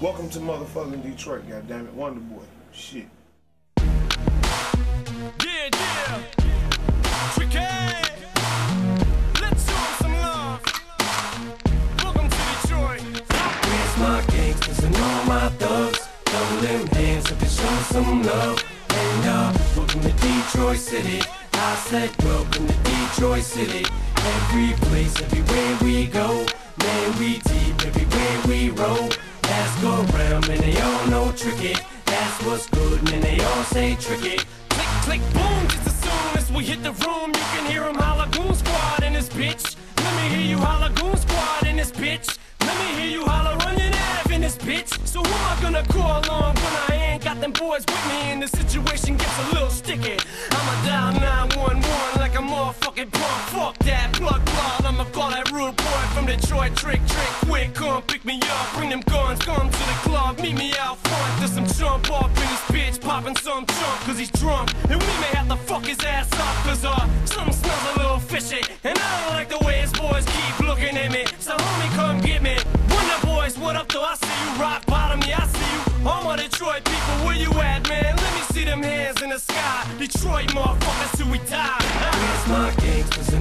Welcome to motherfucking Detroit, goddammit. Wonder Boy. Shit. Yeah, yeah. Tricky. Let's show 'em some love. Welcome to Detroit. Where's my gangsters and all my thugs? Double them hands up and show some love. And uh, welcome to Detroit City. I said welcome to Detroit City. Every place, everywhere we go. Man, we tricky. That's what's good, man, they all say tricky. Click, click, boom. Just as soon as we hit the room, you can hear 'em holla goon squad in this bitch. Let me hear you holla goon squad in this bitch. Let me hear you holla Runyon Ave in this bitch. So who am I gonna call on when I ain't got them boys with me and the situation gets a little sticky? I'ma dial Detroit. Trick, trick, quick, come pick me up. Bring them guns, come to the club. Meet me out front. There's some jump off in this bitch, popping some junk cause he's drunk. And we may have to fuck his ass up cause uh, something smells a little fishy. And I don't like the way his boys keep looking at me. So homie, come get me. Wonder boys, what up though? I see you rock bottom, yeah, I see you. All my Detroit people, where you at, man? Let me see them hands in the sky. Detroit motherfuckers till we die. Where's my gangsters